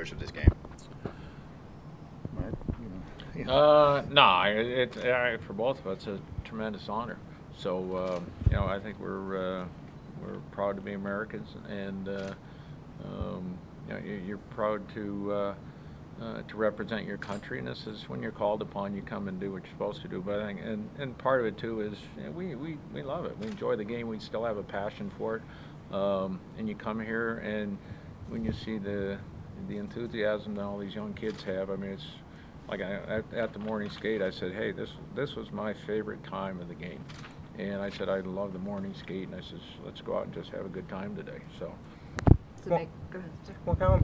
coach of this game? Mark, you know, you know. Uh, no, it, it, uh, for both of us, it's a tremendous honor. So, uh, you know, I think we're uh, we're proud to be Americans, and uh, um, you know, you- you're proud to uh, uh, to represent your country. And this is when you're called upon, you come and do what you're supposed to do. But I think, and, and part of it too is you know, we, we we love it. We enjoy the game. We still have a passion for it. Um, and you come here, and when you see the the enthusiasm that all these young kids have, I mean, it's like I, at, at the morning skate, I said, "Hey, this this was my favorite time of the game," and I said, "I love the morning skate," and I said "Let's go out and just have a good time today." So. To Well- make, go ahead, sir. Well, Colin,